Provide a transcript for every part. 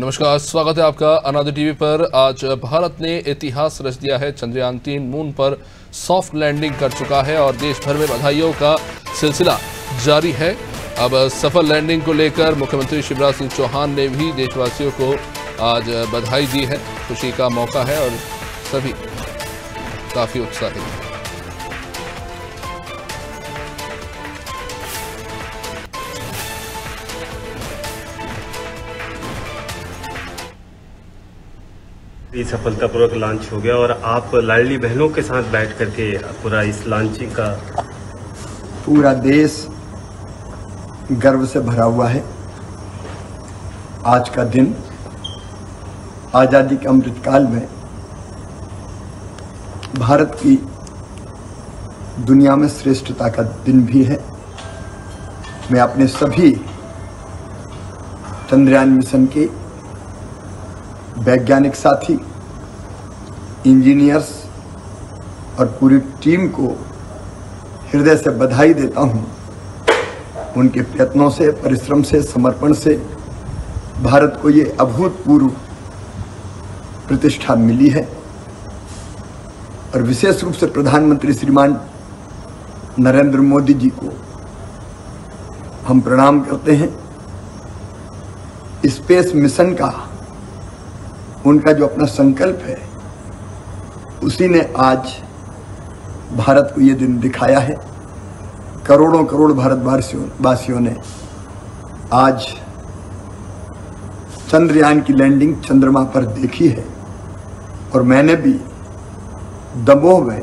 नमस्कार, स्वागत है आपका अनादि टीवी पर। आज भारत ने इतिहास रच दिया है। चंद्रयान तीन मून पर सॉफ्ट लैंडिंग कर चुका है और देश भर में बधाइयों का सिलसिला जारी है। अब सफल लैंडिंग को लेकर मुख्यमंत्री शिवराज सिंह चौहान ने भी देशवासियों को आज बधाई दी है। खुशी का मौका है और सभी काफ़ी उत्साहित हैं। ये सफलतापूर्वक लॉन्च हो गया और आप लाडली बहनों के साथ बैठ करके पूरा इस लॉन्चिंग का पूरा देश गर्व से भरा हुआ है। आज का दिन, आज़ादी के अमृतकाल में भारत की दुनिया में श्रेष्ठता का दिन भी है। मैं अपने सभी चंद्रयान मिशन के वैज्ञानिक साथी इंजीनियर्स और पूरी टीम को हृदय से बधाई देता हूँ। उनके प्रयत्नों से, परिश्रम से, समर्पण से भारत को ये अभूतपूर्व प्रतिष्ठा मिली है। और विशेष रूप से प्रधानमंत्री श्रीमान नरेंद्र मोदी जी को हम प्रणाम करते हैं। स्पेस मिशन का उनका जो अपना संकल्प है, उसी ने आज भारत को ये दिन दिखाया है। करोड़ों करोड़ भारतवासियों वासियों ने आज चंद्रयान की लैंडिंग चंद्रमा पर देखी है और मैंने भी दमोह में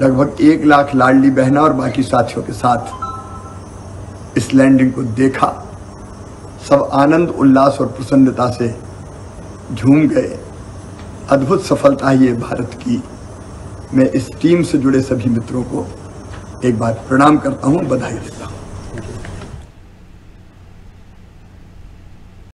लगभग एक लाख लाडली बहना और बाकी साथियों के साथ इस लैंडिंग को देखा। सब आनंद, उल्लास और प्रसन्नता से झूम गए। अद्भुत सफलता है ये भारत की। मैं इस टीम से जुड़े सभी मित्रों को एक बार प्रणाम करता हूँ, बधाई देता हूँ।